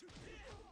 Shoot!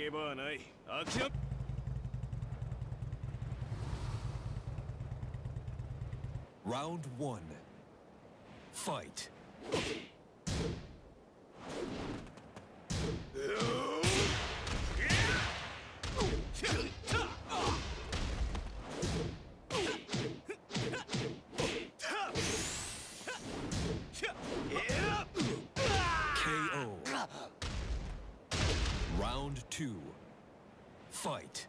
げ場はない。あきら。Round one. Fight. Round two. Fight.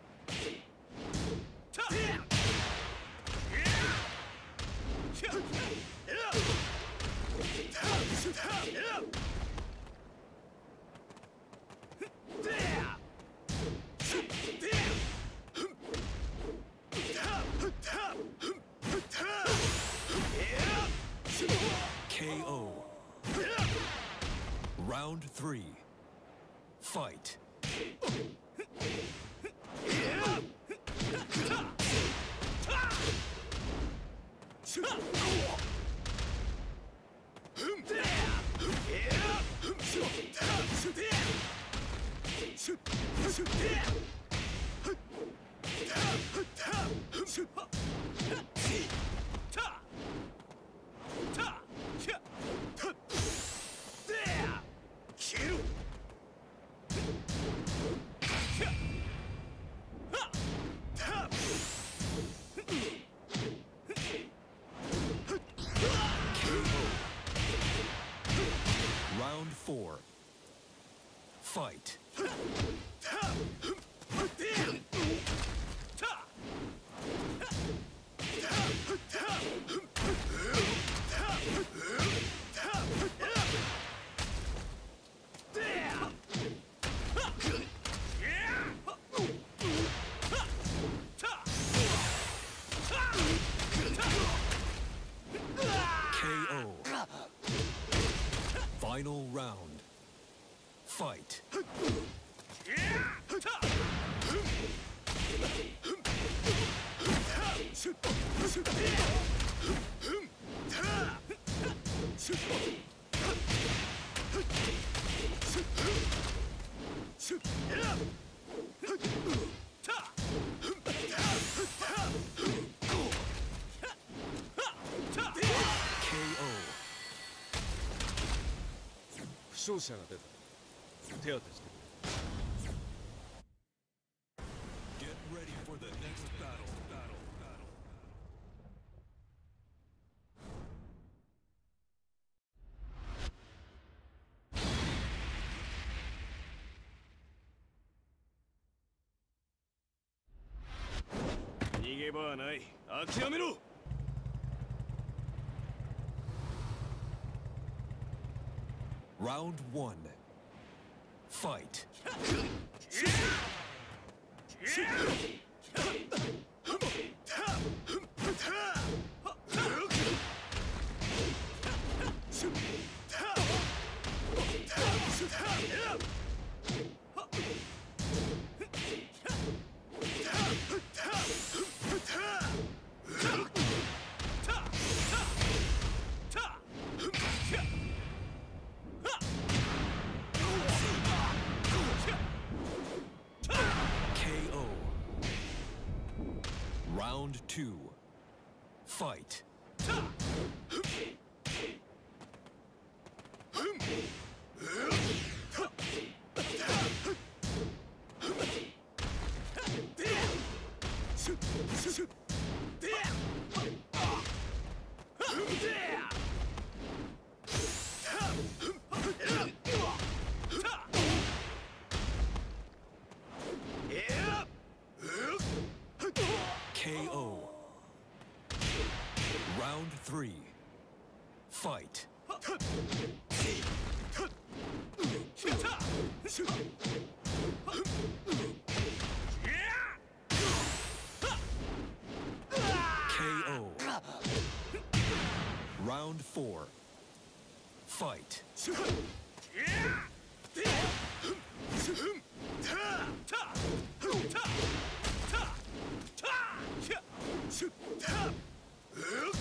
Fight. 傷者が出た。逃げ場はない。諦めろ。Round one. Fight. KO. Round three. Fight. KO. Round four. Fight. Huh.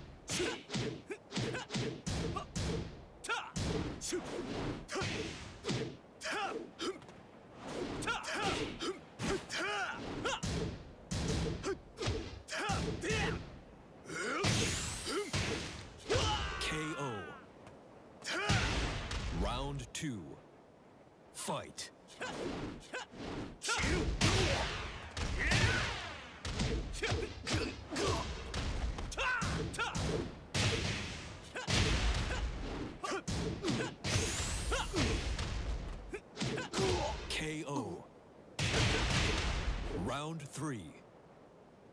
three,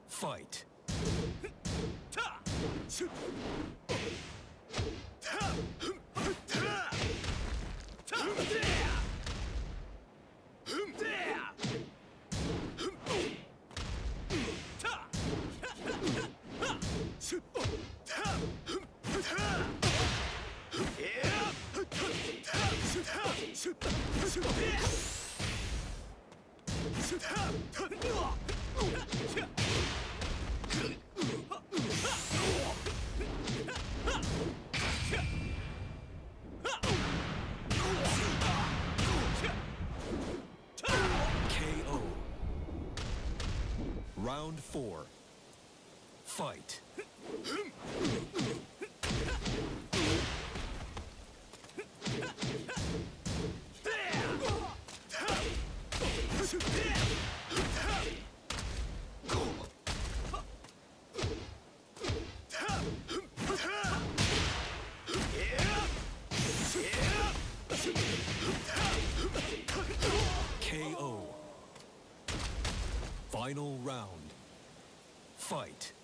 fight. four. Fight. fight.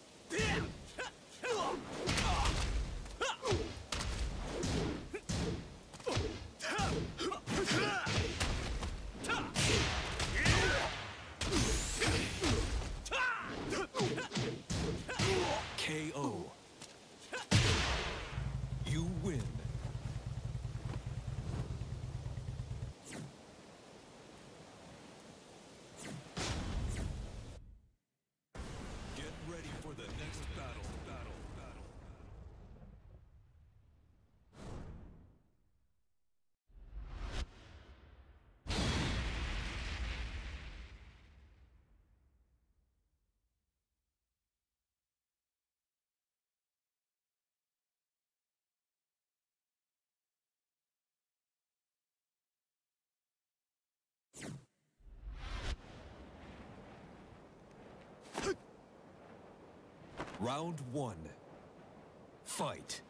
Round one. Fight.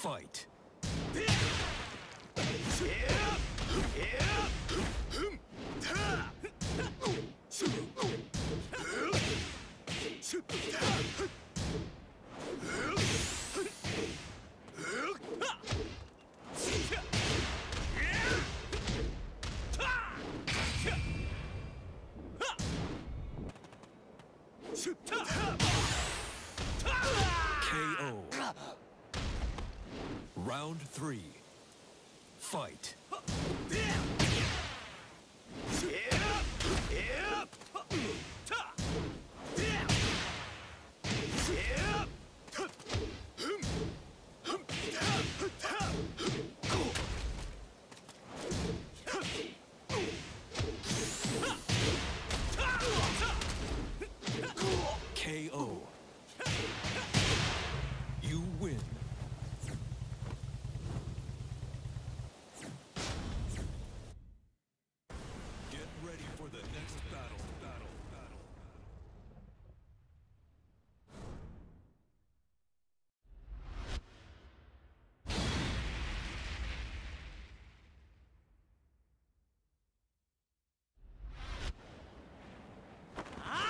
Fight! Fight!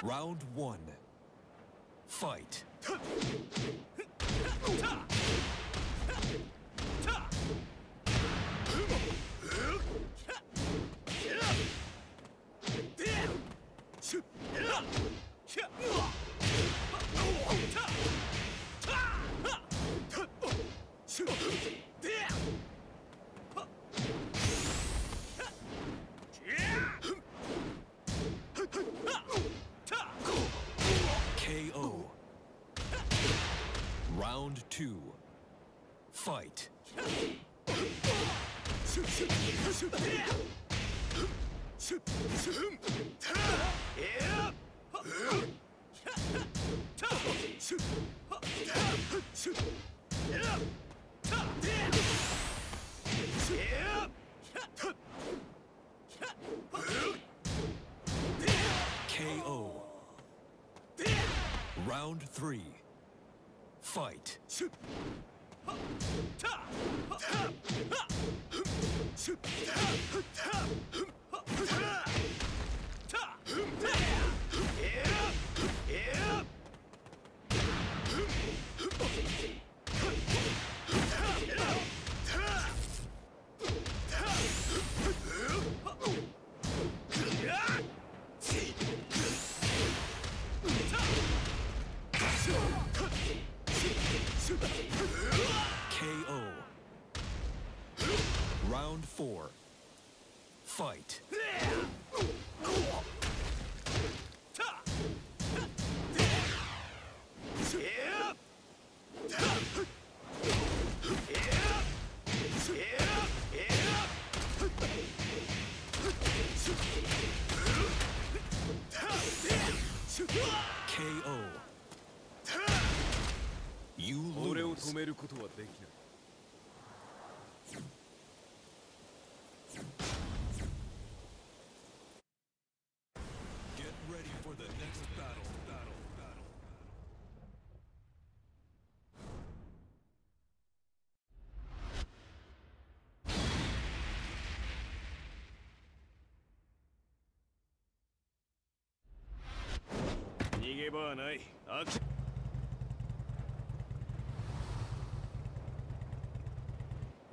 Round one. Fight. Round three. Fight. KO. lose. 止めることはできない Get ready for the next battle. Battle. Battle. 逃げ場はないアクシ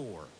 Round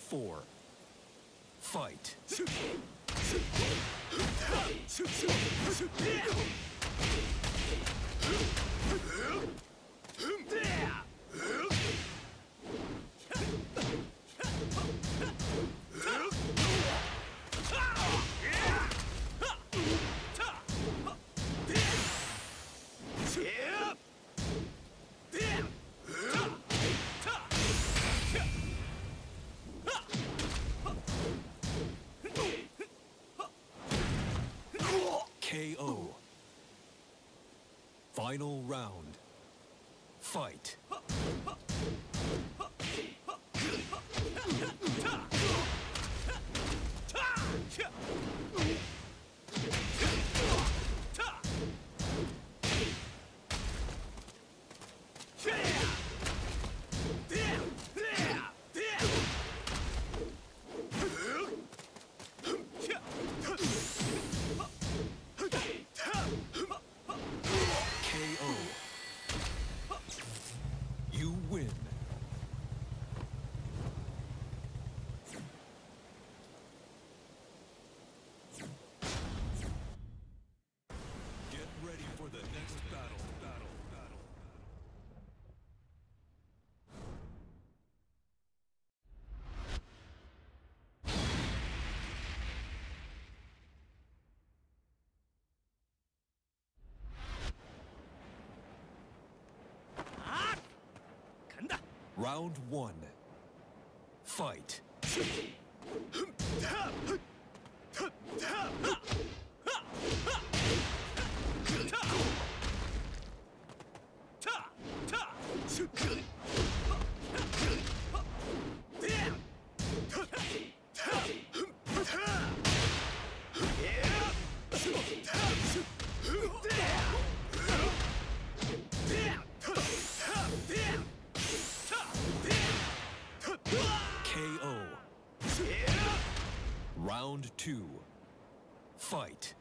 Four. Fight. Round one. Fight. Two. Fight.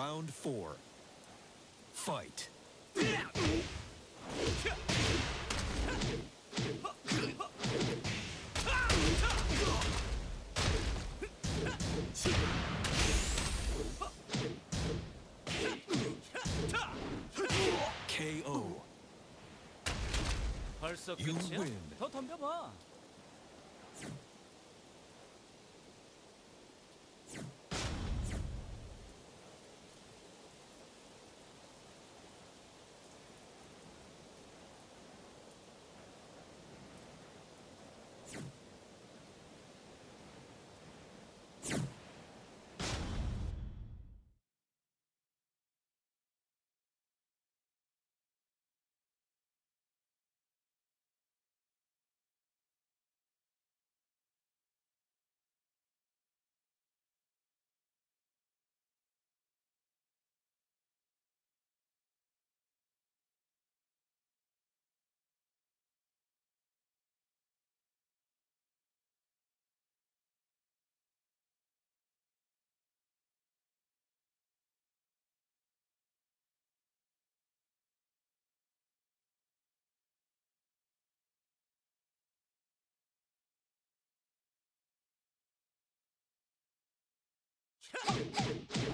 Round four. Fight. KO. You win. Ha!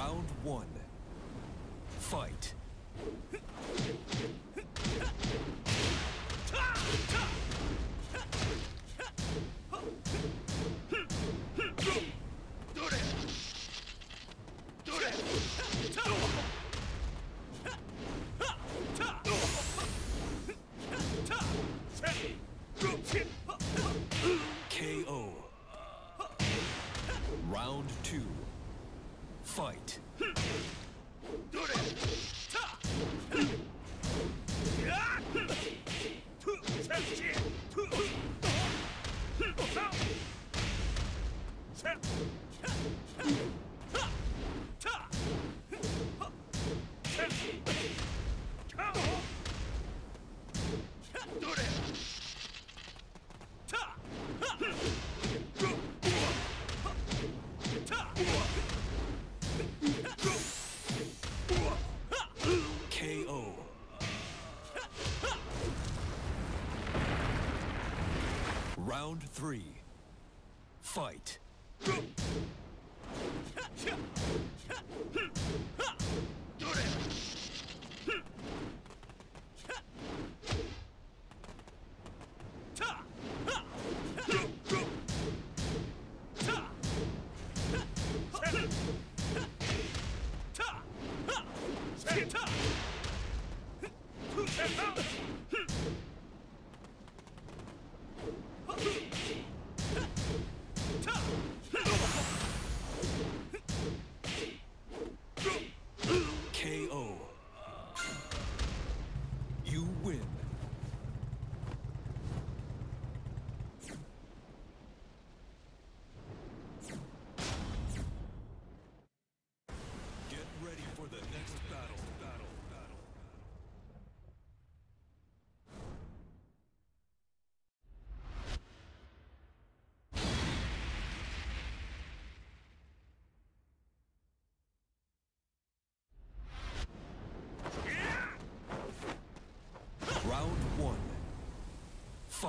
Round one. Fight. Fight.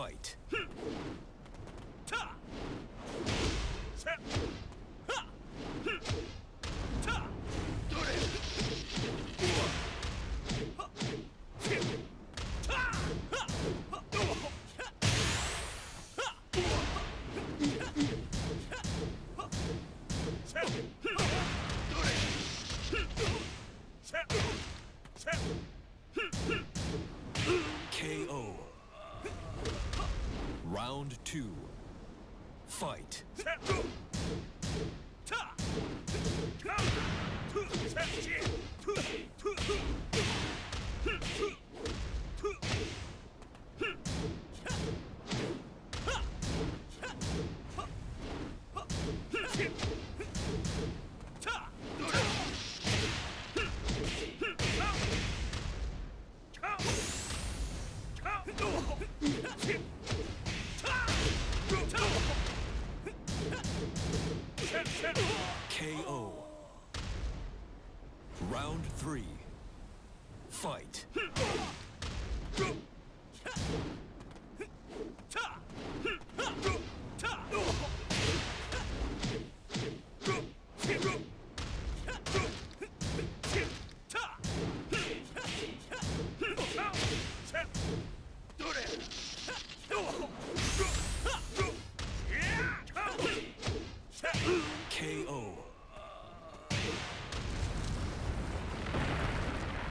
right. Two. Fight.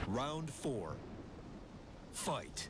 Round four. Fight.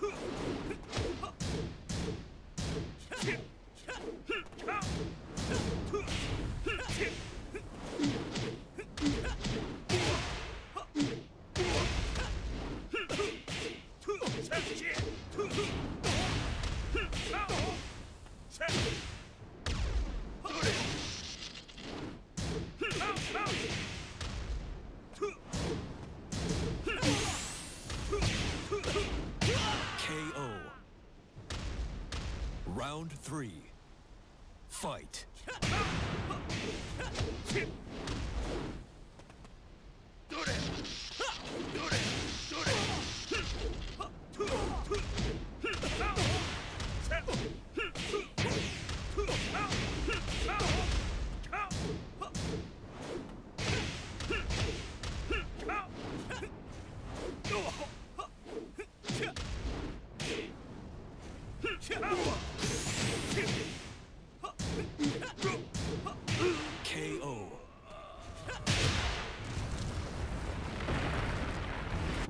Huh! Fight.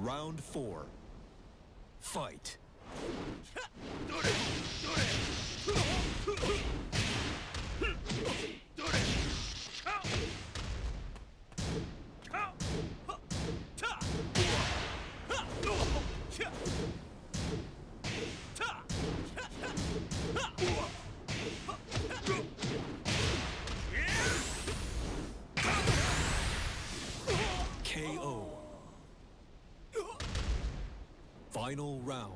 Round four. Fight. Final round.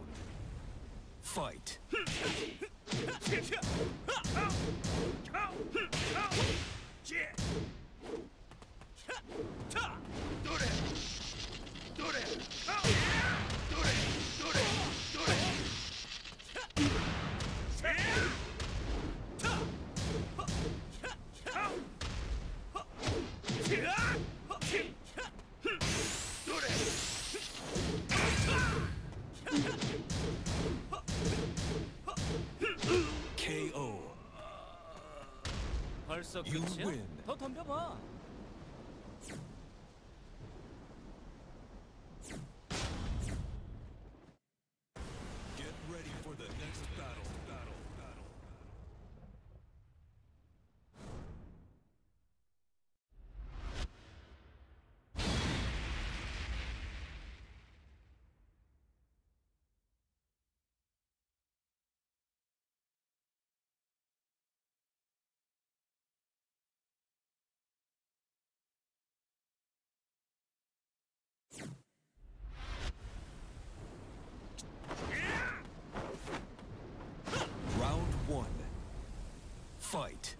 벌써 끝이야? 더 덤벼봐. fight.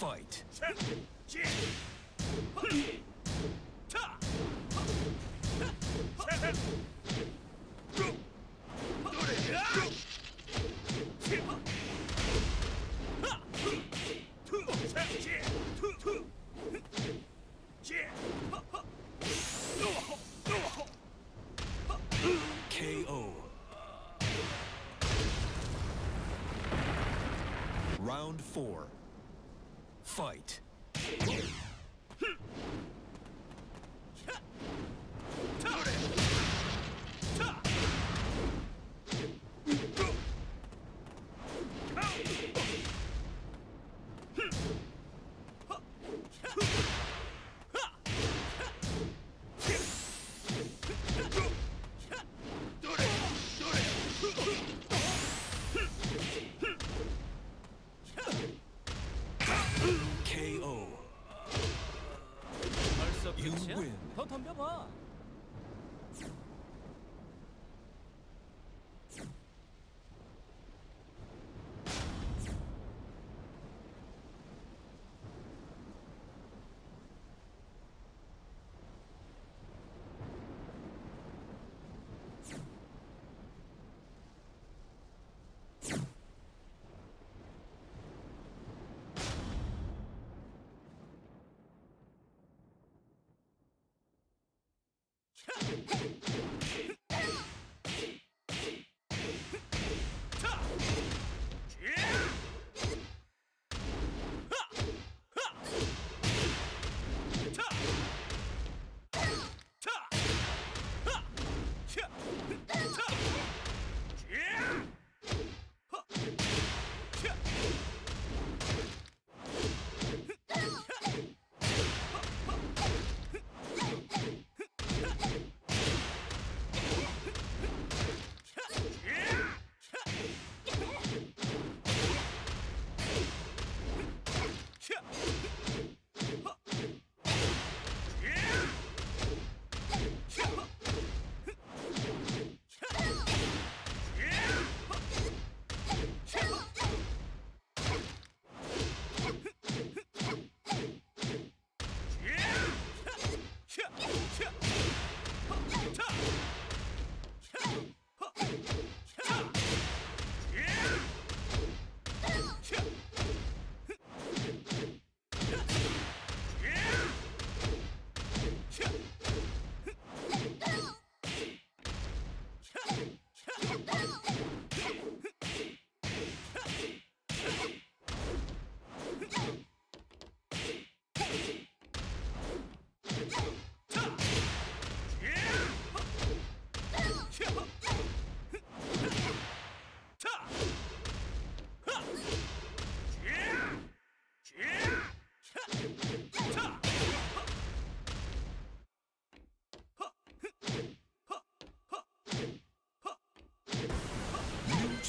fight. Hey!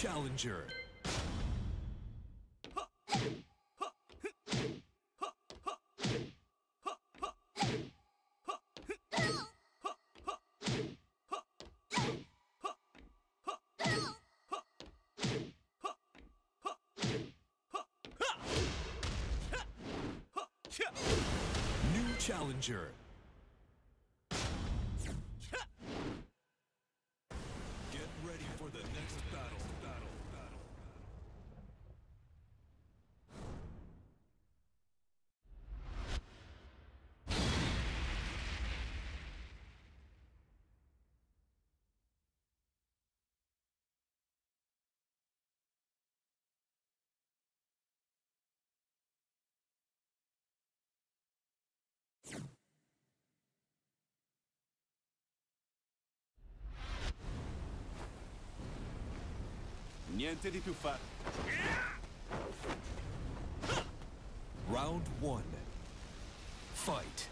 Challenger. New challenger. Niente di più fa. Round one. Fight.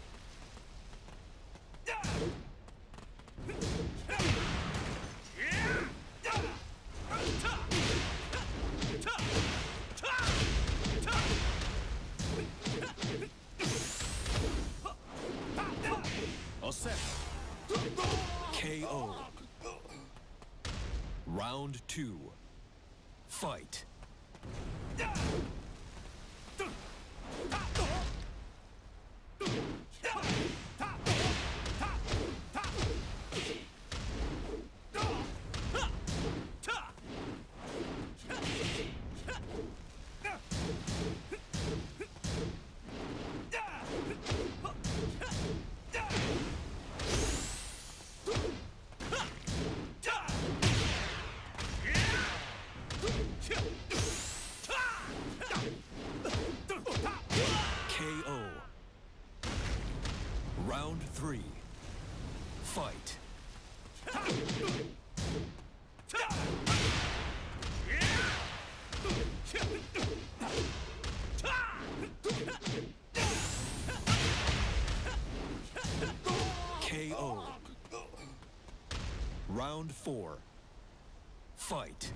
어세. KO. Round two. Fight. Round four. Fight.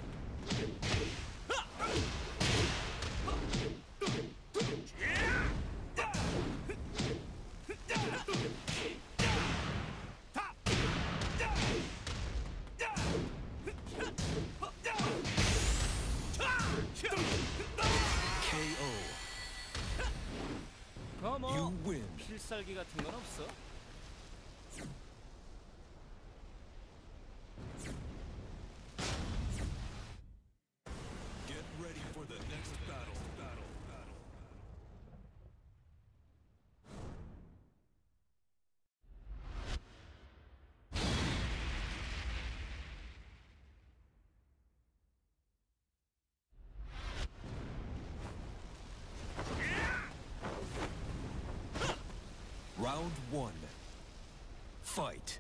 KO. You win. 필살기 같은 건 없어? Round one. Fight.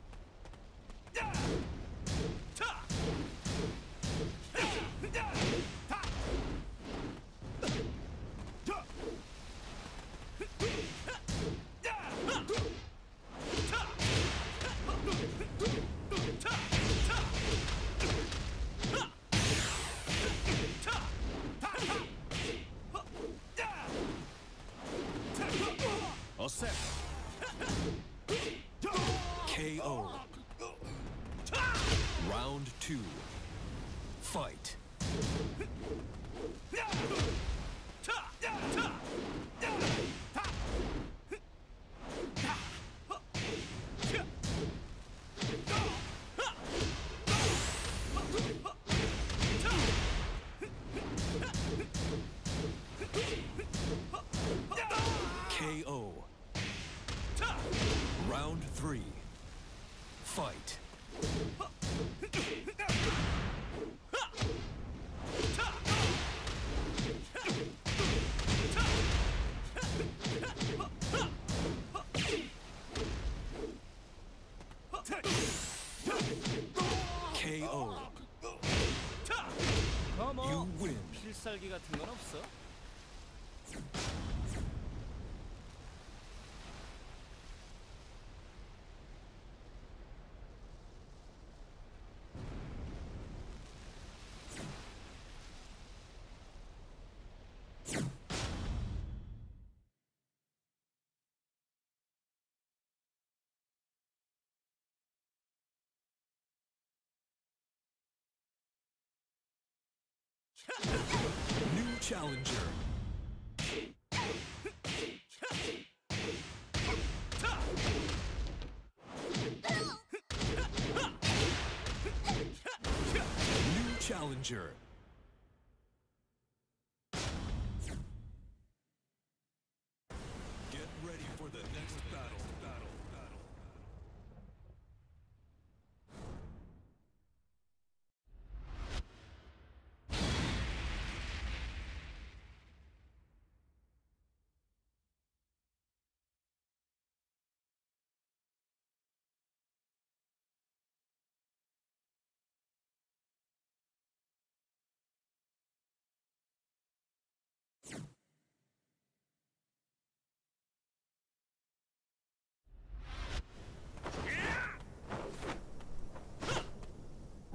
딸기 같은 건 없어? Ha! challenger. New challenger.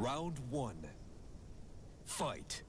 Round one. Fight.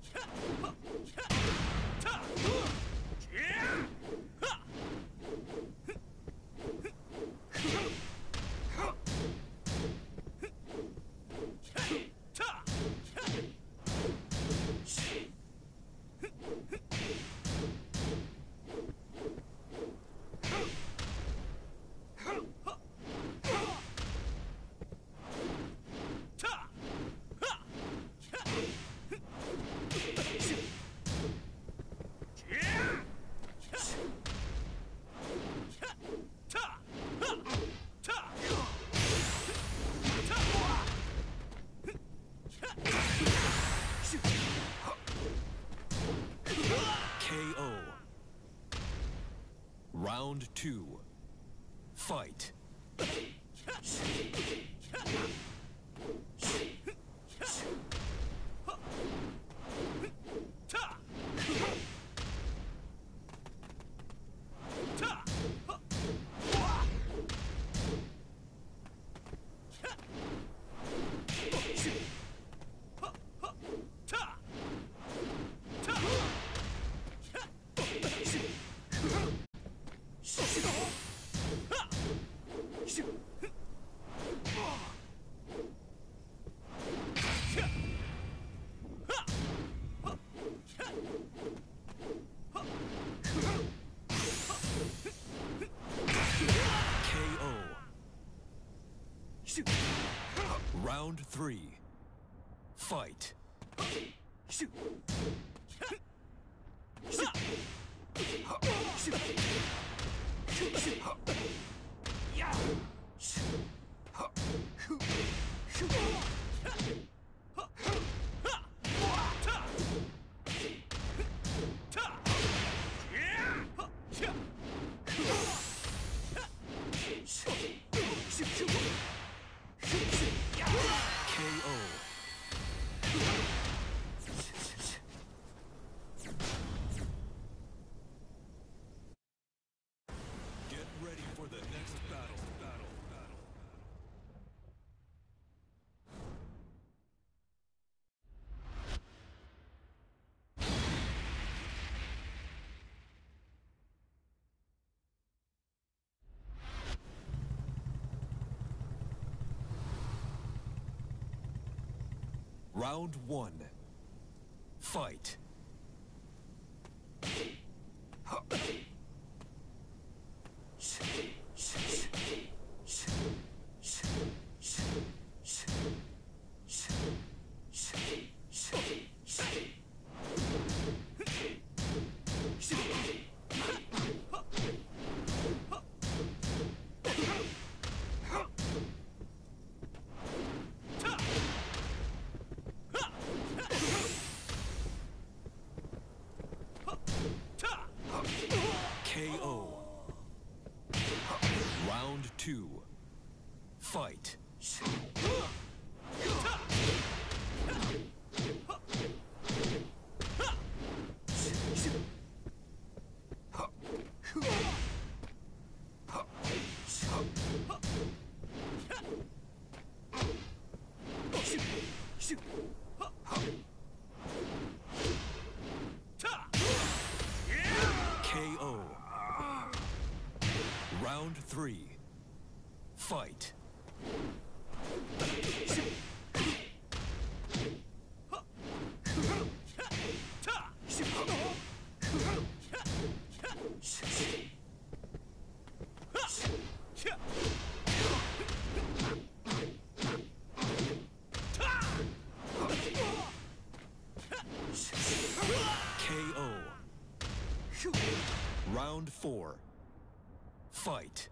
two, fight. Round three. Fight. Round one. Fight. three, fight. KO. Round four. Fight.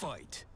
Fight.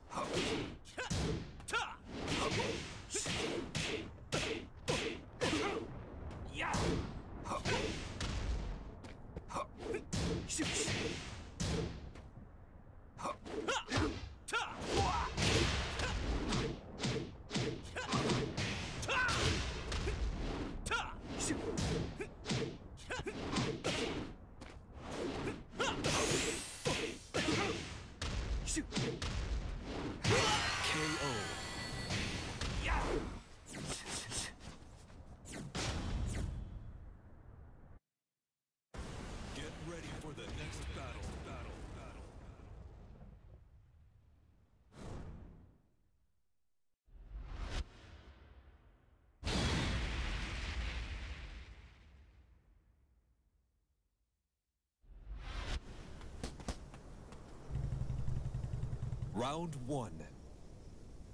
Round one.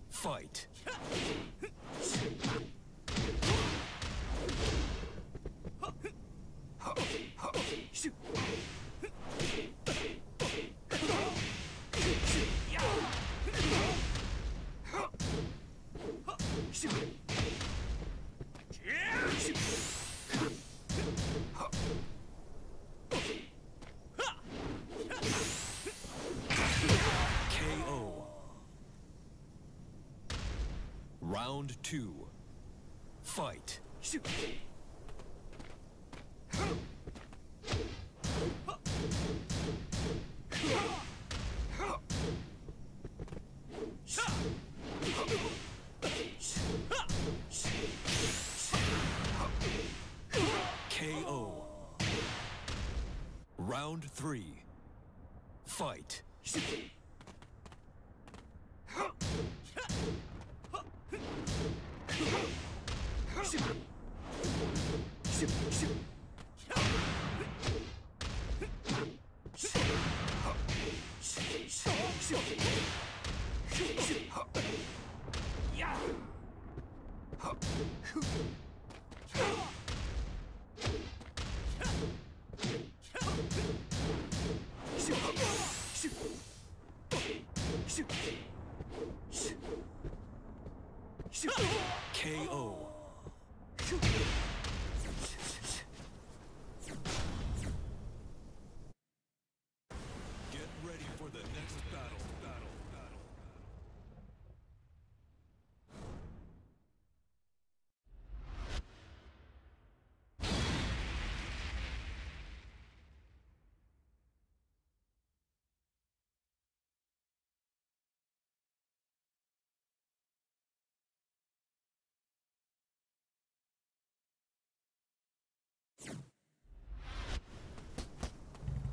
Fight. Two. Fight. KO. Round three. Fight.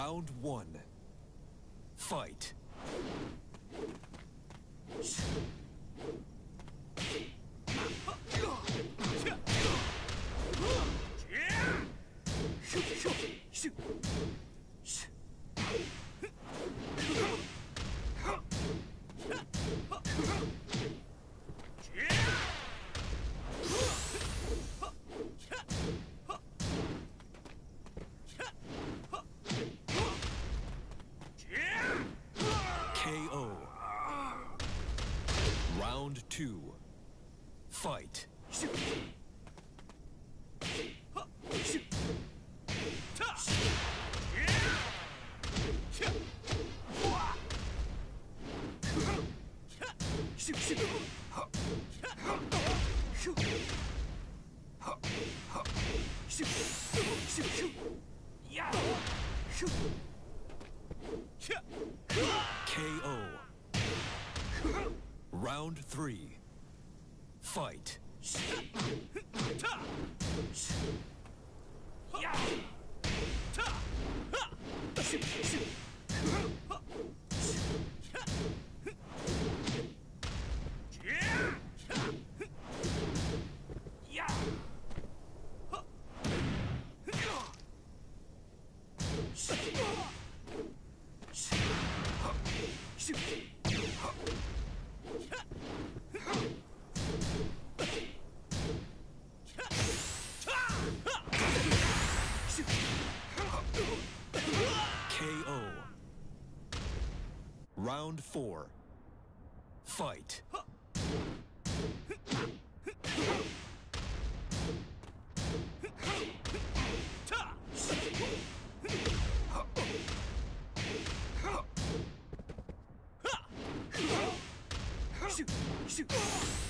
Round one. Fight. Two. Fight. Fight. Four. Fight. KO.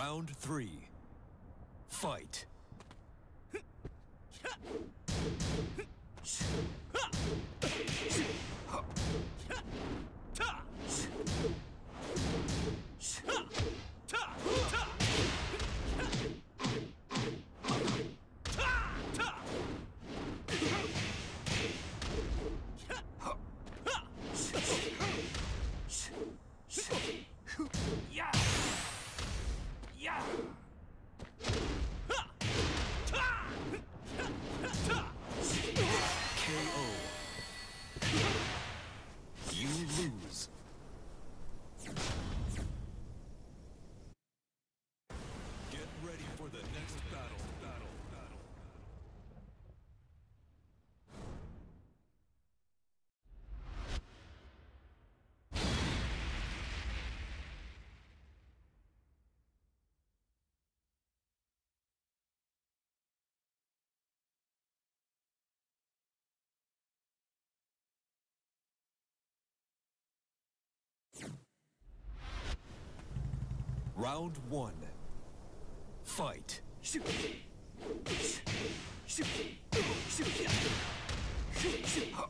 Round three. Fight. Round one. Fight. KO.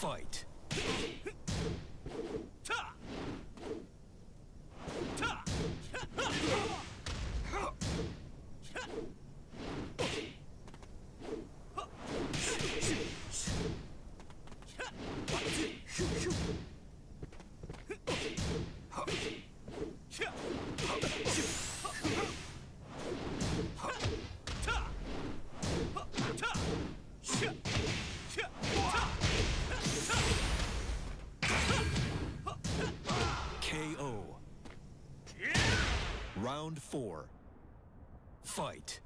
Fight. Four. Fight.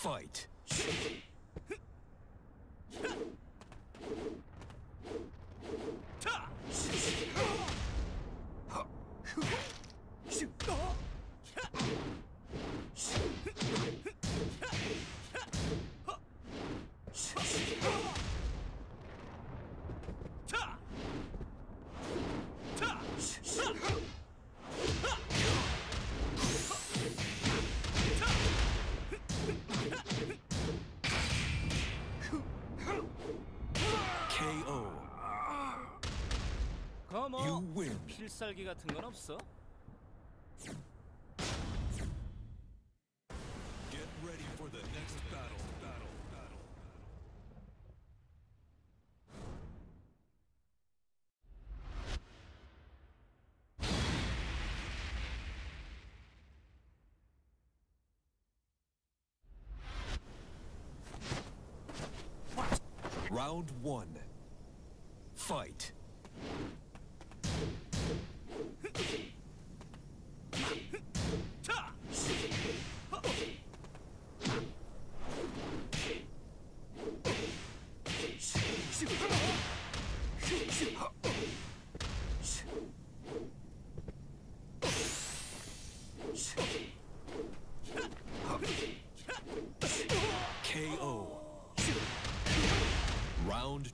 Fight. 필살기 같은 건 없어?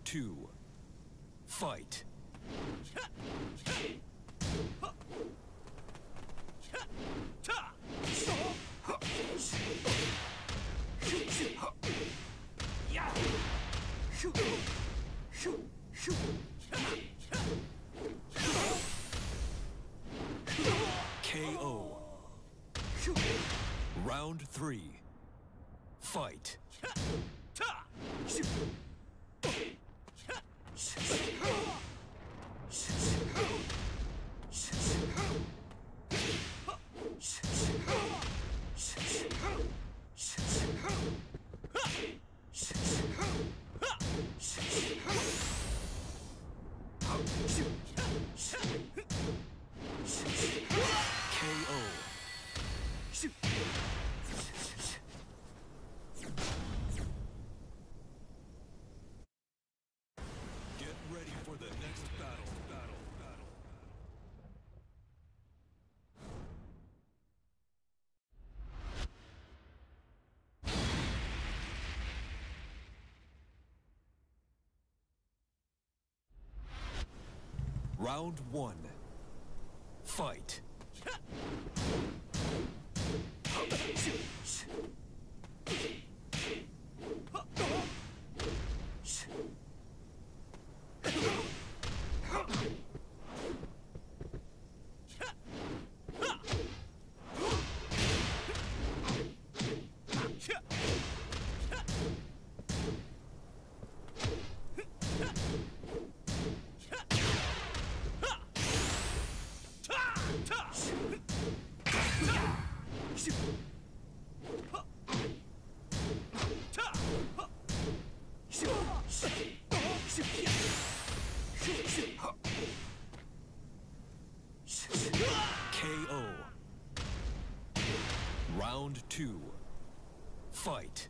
two, fight. Round one. Fight. two, fight.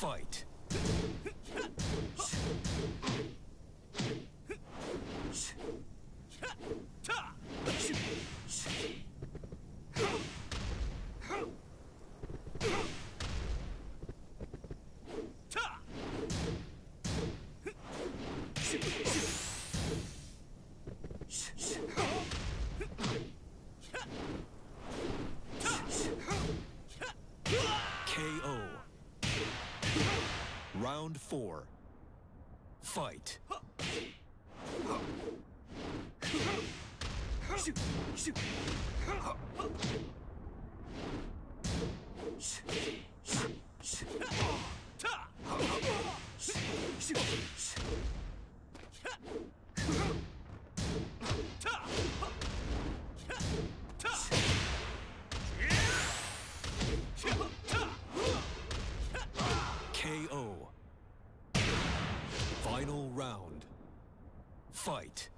fight. four. Fight. Fight!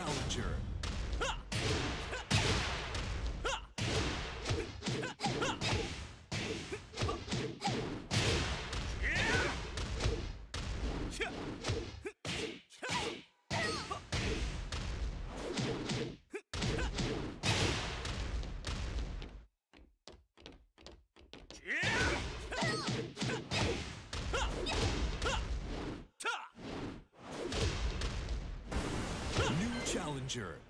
challenger. New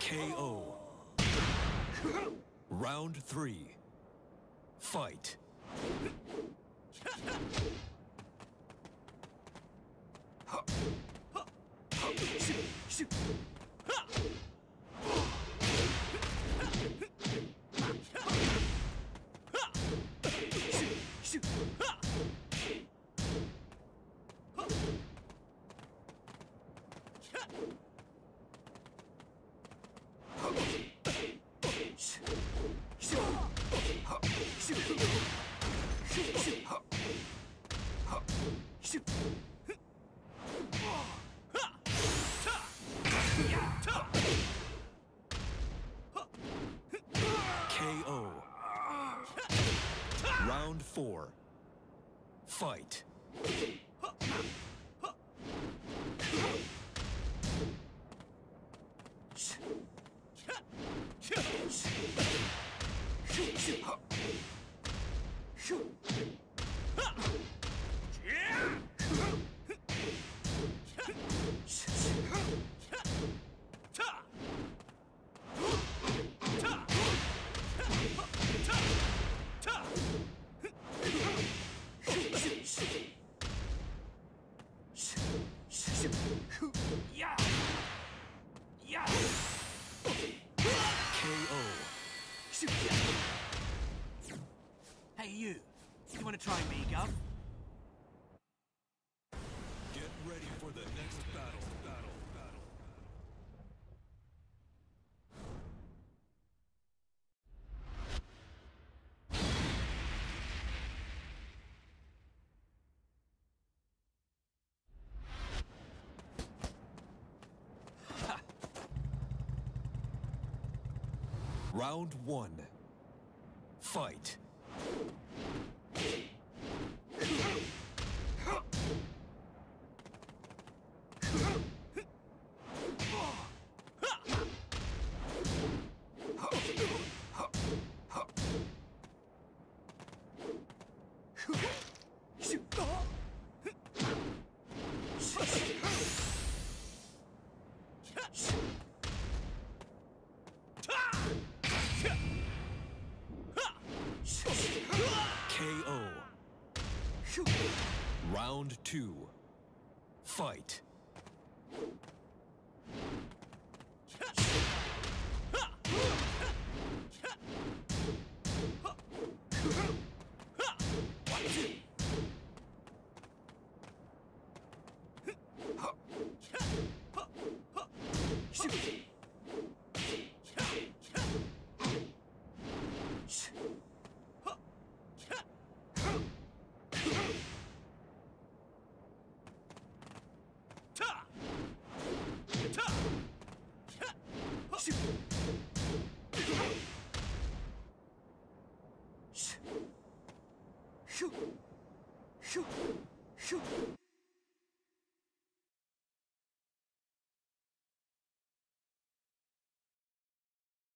KO. Round three. Fight. four. Fight. Want to try me, Gov? Get ready for the next battle. Battle. Battle. Round one. Fight. Round two. Fight.